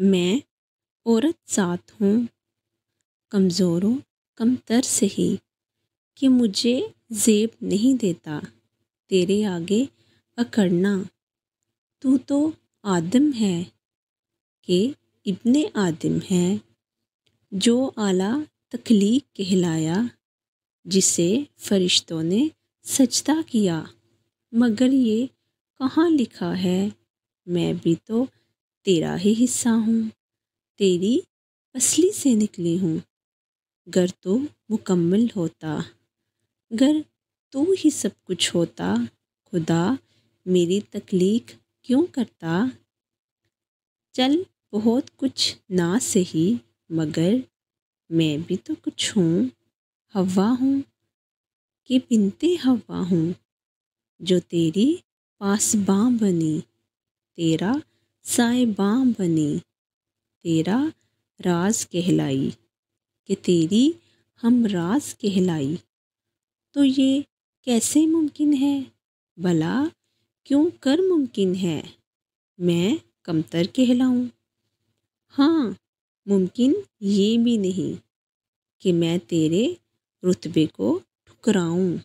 मैं औरत साथ हूँ, कमज़ोरों कमतर से ही, कि मुझे जेब नहीं देता, तेरे आगे अकड़ना। तू तो आदम है, कि इब्ने आदम है, जो आला तखलीक कहलाया, जिसे फरिश्तों ने सजदा किया। मगर ये कहाँ लिखा है? मैं भी तो तेरा ही हिस्सा हूँ, तेरी असली से निकली हूँ। गर तो मुकम्मल होता गर तू ही सब कुछ होता। खुदा मेरी तकलीक क्यों करता? चल बहुत कुछ ना सही, मगर मैं भी तो कुछ हूँ, हवा हूँ, कि बिनते हवा हूँ। जो तेरी पासबां बनी, तेरा साहिबां बनी, तेरा राज कहलाई, कि तेरी हम राज कहलाई। तो ये कैसे मुमकिन है? भला क्यों कर मुमकिन है? मैं कमतर कहलाऊं। हाँ मुमकिन ये भी नहीं कि मैं तेरे रुतबे को ठुकराऊं।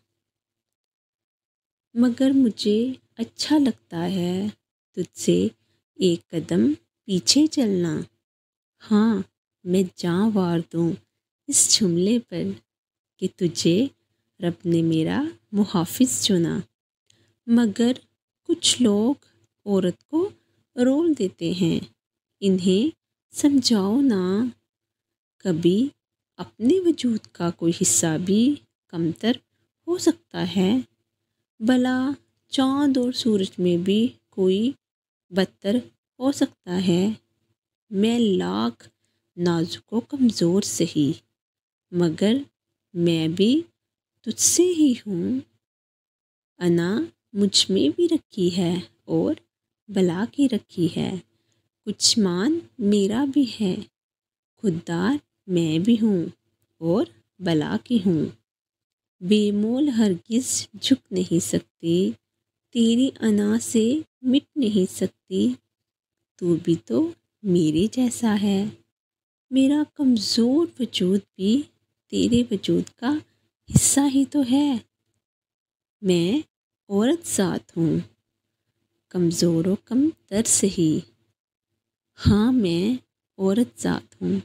मगर मुझे अच्छा लगता है तुझसे एक कदम पीछे चलना। हाँ मैं जा वार दूँ इस जुमले पर कि तुझे रब ने मेरा मुहाफिज चुना। मगर कुछ लोग औरत को रोल देते हैं। इन्हें समझाओ ना, कभी अपने वजूद का कोई हिस्सा भी कमतर हो सकता है। भला चाँद और सूरज में भी कोई बदतर हो सकता है। मैं लाख नाजुक कमज़ोर सही, मगर मैं भी तुझसे ही हूँ। अना मुझमें भी रखी है और बला की रखी है। कुछ मान मेरा भी है, खुददार मैं भी हूँ और बला की हूँ। बेमोल हरगिज़ झुक नहीं सकती। तेरी अना से मिट नहीं सकती, तू भी तो मेरे जैसा है। मेरा कमज़ोर वजूद भी तेरे वजूद का हिस्सा ही तो है। मैं औरत साथ हूँ, कमज़ोर कम तर सही हाँ। मैं औरत साथ हूँ।